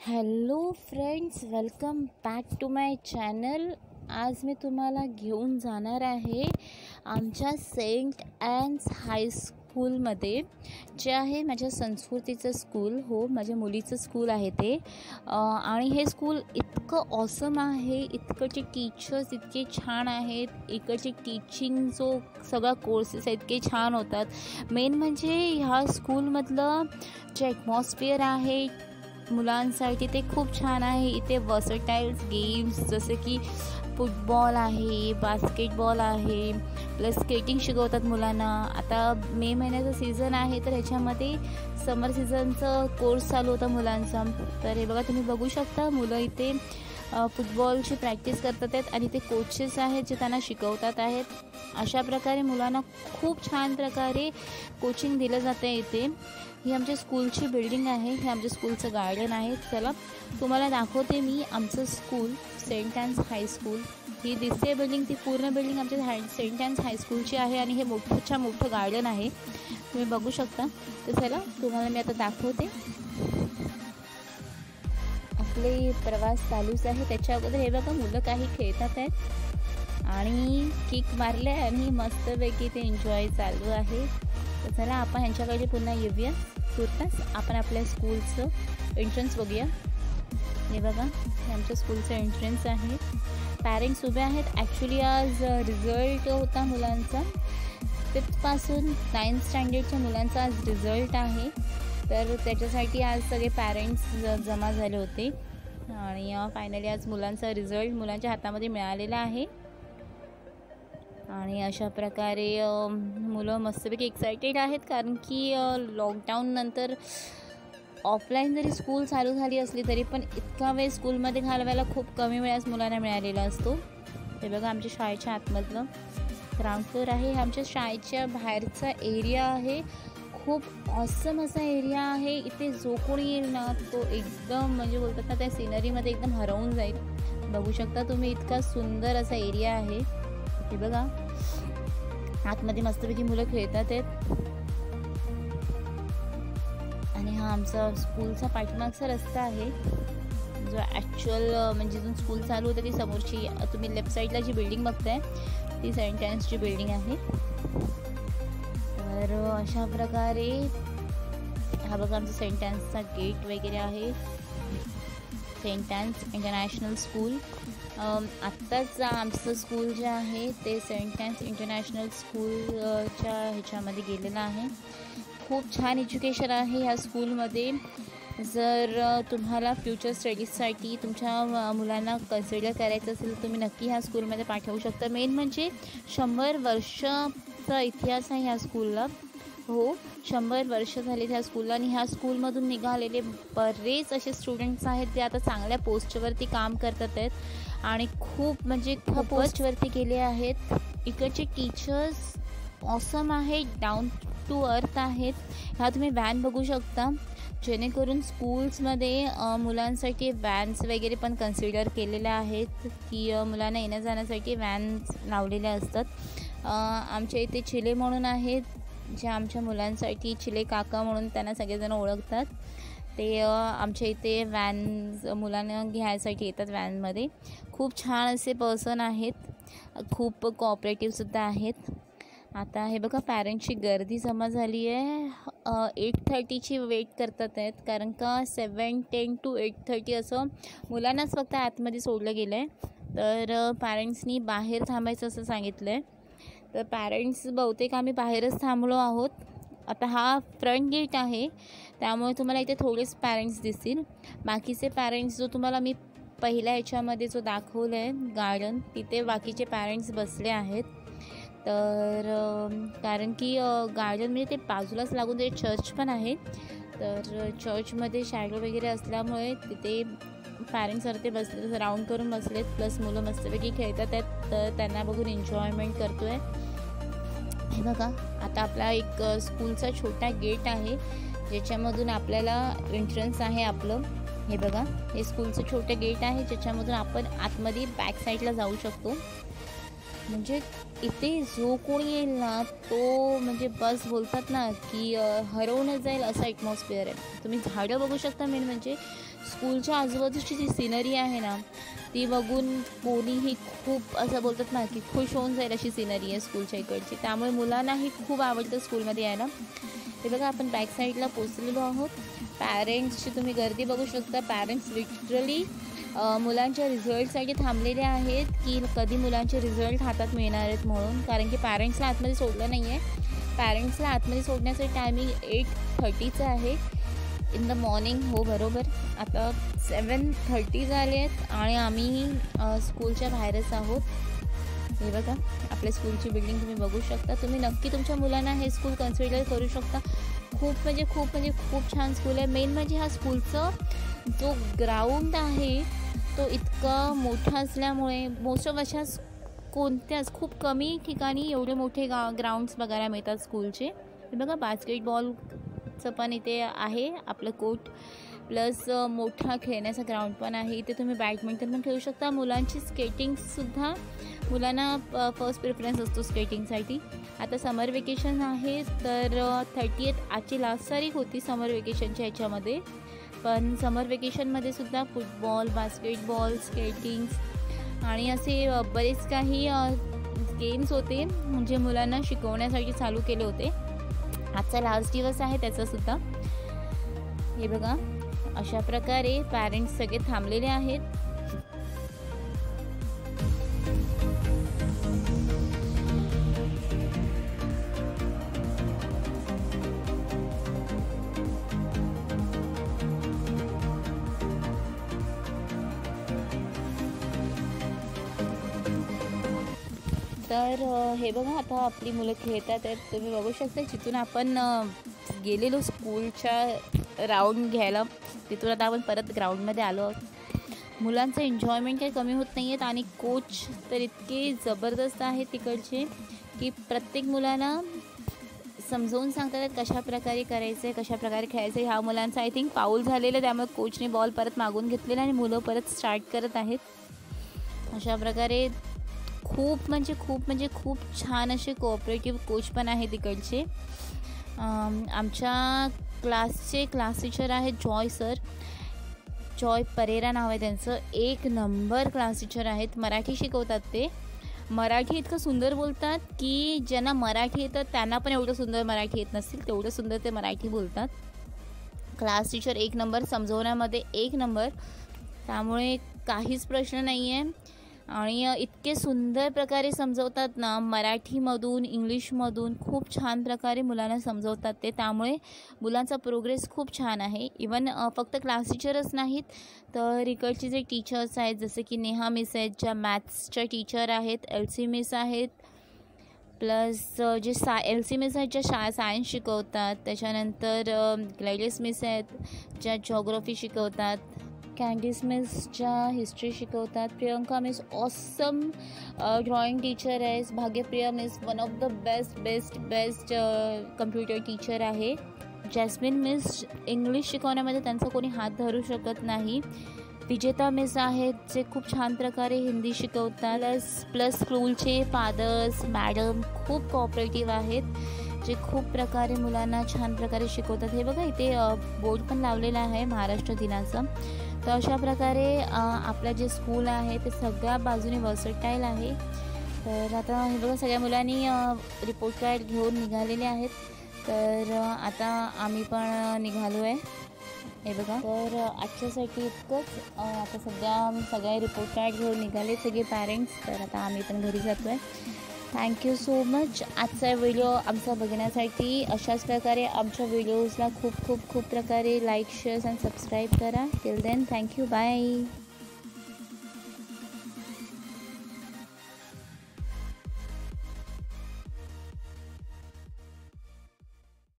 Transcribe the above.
Hello friends welcome back to my channel आज मी तुम्हाला घेऊन जाणार आहे आमच्या सेंट ॲन्स हायस्कूलमध्ये जे आहे माझ्या संस्कृतीचं स्कूल हो माझ्या मुलीचं स्कूल आहे ते. आणि हे स्कूल इतकं ऑसम आहे. इतकंचे टीचर्स इतके छान आहेत. इकडचे टीचिंग जो सगळा कोर्सेस आहे इतके छान होतात. मेन म्हणजे ह्या स्कूलमधलं जे ॲटमॉस्फिअर आहे मुलांसाठी ते खूप छान आहे. इथे वर्सटाईल्स गेम्स जसे की फुटबॉल आहे बास्केटबॉल आहे प्लस स्केटिंग शिकवतात मुलांना. आता मे महिन्याचा सीझन आहे तर ह्याच्यामध्ये समर सीझनचं कोर्स चालू होता मुलांचा. तर हे बघा तुम्ही बघू शकता मुलं इथे फुटबॉलची प्रॅक्टिस करतात आहेत आणि ते कोचेस आहेत जे त्यांना शिकवतात आहेत. अशा प्रकारे मुलांना खूप छान प्रकारे कोचिंग दिलं जातं इथे. ही आमच्या स्कूलची बिल्डिंग आहे. हे आमच्या स्कूलचं गार्डन आहे. चला तुम्हाला दाखवते मी आमचं school Saint Ann's high school ही दिसते बिल्डिंग ती पूर्ण बिल्डिंग आमच्या हाय सेंट अँन्स हायस्कूलची आहे आणि हे मोठंच्या मोठं गार्डन आहे. तुम्ही बघू शकता. तर चला तुम्हाला मी आता दाखवते. आपले प्रवास चालूच आहे. त्याच्या अगोदर हे बघा मुलं काही खेळतात आहेत. आणि किक मारले आणि मस्तपैकी ते एन्जॉय चालू आहे. तर चला आपण ह्यांच्याकडे पुन्हा येऊया. तुर्तास आपण आपल्या स्कूलचं एंट्रन्स बघूया. हे बघा हे आमच्या स्कूलचं एंट्रन्स आहे. पॅरेंट्स उभे आहेत. ॲक्च्युली आज रिझल्ट होता मुलांचा. फिफ्थपासून नाईन्थ स्टँडर्डच्या मुलांचा आज रिझल्ट आहे. तर त्याच्यासाठी आज सगळे पॅरेंट्स जमा झाले होते. आणि फायनली आज मुलांचा रिझल्ट मुलांच्या हातामध्ये मिळालेला आहे. आणि अशा प्रकारे मुलं मस्तपैकी एक्सायटेड आहेत कारण की लॉकडाऊननंतर ऑफलाईन जरी स्कूल चालू झाली असली तरी पण इतका वेळ स्कूलमध्ये घालवायला खूप कमी वेळाच मुलांना मिळालेला असतो. हे बघा आमच्या शाळेच्या आतमधलं ग्राउंड फ्लोअर आहे. आमच्या शाळेच्या बाहेरचा एरिया आहे. खूप ऑसम असा एरिया आहे. इथे जो कोणी येईल ना तो एकदम म्हणजे बोलतात ना त्या सिनरीमध्ये एकदम हरवून जाईल. बघू शकता तुम्ही इतका सुंदर असा एरिया आहे. हे बघा. आतमध्ये मस्तपैकी मुलं खेळतात आहेत आणि हा आमचा स्कूलचा पाठीमागचा रस्ता आहे. जो ॲक्च्युअल म्हणजे जिथून स्कूल चालू होतं ती समोरची तुम्ही लेफ्ट साईडला जी बिल्डिंग बघताय ती सेंट बिल्डिंग आहे. तर अशा प्रकारे हा बघा आमचा सेंट गेट वगैरे आहे. Saint international school. आत्ताच आमचं स्कूल जे आहे ते सेंट इंटरनॅशनल स्कूलच्या ह्याच्यामध्ये गेलेलं आहे. खूप छान एज्युकेशन आहे ह्या स्कूलमध्ये. जर तुम्हाला फ्युचर स्टडीजसाठी तुमच्या मुलांना कन्सिडर करायचं असेल तर तुम्ही नक्की ह्या स्कूलमध्ये पाठवू शकता. मेन म्हणजे शंभर वर्ष वर्षाचा इतिहास आहे ह्या स्कूलला हो शंभर वर्ष झाले ह्या स्कूलला आणि ह्या स्कूलमधून निघालेले बरेच असे स्टुडंट्स आहेत ते आता चांगल्या पोस्टवरती काम करतात आहेत. आणि खूप म्हणजे खूप पोस्टवरती गेले आहेत. इकडचे टीचर्स ऑसम आहे डाऊन टू अर्थ आहेत. ह्या तुम्ही व्हॅन बघू शकता. जेणेकरून स्कूल्समध्ये मुलांसाठी व्हॅन्स वगैरे पण कन्सिडर केलेल्या आहेत. की मुलांना येण्या जाण्यासाठी व्हॅन्स लावलेल्या असतात. आमच्या इथे चिले म्हणून आहेत जे आमच्या मुलांसाठी चिले काका म्हणून त्यांना सगळेजण ओळखतात. ते आमच्या इथे व्हॅन मुलांना घ्यायसाठी येतात व्हॅनमध्ये. खूप छान असे पर्सन आहेत. खूप कॉपरेटिव्हसुद्धा आहेत. आता हे बघा पॅरेंट्सची गर्दी जमा झाली आहे. एट थर्टीची वेट करतात आहेत. कारण का seven ten two eight thirty असं मुलांनाच फक्त आतमध्ये सोडलं गेलं आहे तर पॅरेंट्सनी बाहेर थांबायचं असं सांगितलं आहे तर पॅरेंट्स बहुतेक आम्ही बाहेरच थांबलो आहोत. आता हा फ्रंट गेट आहे. त्यामुळे तुम्हाला इथे थोडेच पॅरेंट्स दिसतील. बाकीचे पॅरेंट्स जो तुम्हाला मी पहिल्या ह्याच्यामध्ये जो दाखवलं आहे गार्डन तिथे बाकीचे पॅरेंट्स बसले आहेत. तर कारण की गार्डन म्हणजे ते बाजूलाच लागून ते चर्च पण आहे. तर चर्चमध्ये शॅडो वगैरे असल्यामुळे तिथे पॅरेंट्स ते बसले राऊंड करून बसलेत प्लस मुलं मस्तपैकी खेळतात आहेत तर त्यांना बघून एन्जॉयमेंट करतो आहे हे बघा आता आपला एक स्कूलचा छोटा गेट आहे ज्याच्यामधून आपल्याला एंट्रन्स आहे आपलं. हे बघा हे स्कूलचं छोटं गेट आहे ज्याच्यामधून आपण आतमध्ये बॅक साईडला जाऊ शकतो. म्हणजे इथे जो कोणी येईल ना तो म्हणजे बस बोलतात ना की हरवणं जाईल असं ॲटमॉस्फिअर आहे. तुम्ही झाडं बघू शकता मेन म्हणजे. स्कूलच्या आजूबाजूची जी सिनरी आहे ना ती बघून कोणीही खूप असं बोलतात ना की खुश होऊन जाईल अशी सिनरी आहे स्कूलच्या इकडची. त्यामुळे मुलांनाही खूप आवडतं स्कूलमध्ये यायला. हे बघा आपण बॅक साईडला पोचलेलो आहोत. पॅरेंट्सची तुम्ही गर्दी बघू शकता. पॅरेंट्स लिटरली मुलांच्या रिझल्टसाठी थांबलेले आहेत की कधी मुलांचे रिझल्ट हातात मिळणार आहेत म्हणून. कारण की पॅरेंट्सला आतमध्ये सोडलं नाही आहे पॅरेंट्सला आतमध्ये सोडण्याचं टायमिंग एट थर्टीचं आहे. इन द मॉर्निंग हो बरोबर. आता सेवन थर्टी झाले आहेत आणि आम्ही स्कूलच्या बाहेरच आहोत. हे बघा आपल्या स्कूलची बिल्डिंग तुम्ही बघू शकता. तुम्ही नक्की तुमच्या मुलांना हे स्कूल कन्सिडर करू शकता. खूप म्हणजे खूप म्हणजे खूप छान स्कूल आहे. मेन म्हणजे हा स्कूलचं जो ग्राउंड आहे तो इतका मोठा असल्यामुळे मोस्ट ऑफ अशा कोणत्याच खूप कमी ठिकाणी एवढे मोठे गा ग्राउंड्स बघायला मिळतात स्कूलचे. हे बघा चं पण इथे आहे आपलं कोर्ट प्लस मोठा खेळण्याचा ग्राउंड पण आहे. इथे तुम्ही बॅडमिंटन पण खेळू शकता. मुलांची स्केटिंगसुद्धा मुलांना फर्स्ट प्रेफरन्स असतो स्केटिंगसाठी आता समर वेकेशन आहे तर थर्टी एथ आजची लास्ट तारीख होती समर वेकेशनच्या ह्याच्यामध्ये पण समर वेकेशनमध्ये सुद्धा फुटबॉल बास्केटबॉल स्केटिंग्स आणि असे बरेच काही गेम्स होते म्हणजे मुलांना शिकवण्यासाठी चालू केले होते. आजचा लास्ट दिवस आहे त्याचासुद्धा. हे बघा अशा प्रकारे पॅरेंट्स सगळे थांबलेले आहेत. तर हे बघा आता आपली मुलं खेळतात आहेत तुम्ही बघू शकता जिथून आपण गेलेलो स्कूलच्या राऊंड घ्यायला तिथून आता आपण परत ग्राउंडमध्ये आलो आहोत. मुलांचं एन्जॉयमेंट काही कमी होत नाही आहेत आणि कोच तर इतके जबरदस्त आहेत तिकडचे की प्रत्येक मुलाला समजावून सांगतात कशा प्रकारे करायचं आहे कशा प्रकारे खेळायचं आहे ह्या मुलांचं आय थिंक पाऊल झालेलं त्यामुळे कोचने बॉल परत मागून घेतलेला आणि मुलं परत स्टार्ट करत आहेत. अशा प्रकारे खूप म्हणजे खूप म्हणजे खूप छान असे कोऑपरेटिव्ह कोच पण आहे तिकडचे. आमच्या क्लासचे क्लास टीचर आहेत जॉय सर जॉय परेरा नाव आहे त्यांचं. एक नंबर क्लास टीचर आहेत. मराठी शिकवतात ते. मराठी इतकं सुंदर बोलतात की ज्यांना मराठी येतं त्यांना पण एवढं सुंदर मराठी येत नसतील. तेवढं सुंदर ते मराठी बोलतात. क्लास टीचर एक नंबर समजवण्यामध्ये एक नंबर त्यामुळे काहीच प्रश्न नाही आहे आणि इतके सुंदर प्रकारे समजवतात ना मराठीमधून इंग्लिशमधून खूप छान प्रकारे मुलांना समजवतात ते. त्यामुळे मुलांचा प्रोग्रेस खूप छान आहे. इवन फक्त क्लास टीचरच नाहीत तर इकडचे जे टीचर्स आहेत जसे की नेहा मिस आहेत ज्या मॅथ्सच्या टीचर आहेत एल सी मिस आहेत प्लस जे सा एल सी मिस आहेत ज्या शा सायन्स शिकवतात त्याच्यानंतर ग्लायडेस मिस आहेत ज्या जॉग्रफी शिकवतात. कॅन्डिस मिसच्या हिस्ट्री शिकवतात Priyanka miss awesome drawing teacher आहे. Bhagyapriya miss one of the best best best computer teacher आहे. जॅस्मिन मिस इंग्लिश शिकवण्यामध्ये त्यांचा कोणी हात धरू शकत नाही. विजेता मिस आहेत जे खूप छान प्रकारे हिंदी शिकवतात. प्लस प्लस स्कूलचे फादर्स मॅडम खूप कॉपरेटिव्ह आहेत जे खूप प्रकारे मुलांना छान प्रकारे शिकवतात. हे बघा इथे बोर्ड पण लावलेलं आहे महाराष्ट्र दिनाचं. तर अशा प्रकारे आपलं जे स्कूल आहे ते सगळ्या बाजूने वर्सटाईल आहे. तर आता हे बघा सगळ्या मुलांनी रिपोर्ट कार्ड घेऊन निघालेले आहेत. तर आता आम्ही पण निघालो आहे हे बघा. तर आजच्यासाठी इतकंच. आता सध्या सगळे रिपोर्ट कार्ड घेऊन निघाले सगळे पॅरेंट्स तर आता आम्ही पण घरी जातो आहे थँक्यू सो मच आजचा व्हिडिओ आमचा बघण्यासाठी अशाच प्रकारे आमच्या व्हिडिओजला खूप खूप खूप प्रकारे लाईक शेअर्स अँड सबस्क्राईब करा. Till then thank you bye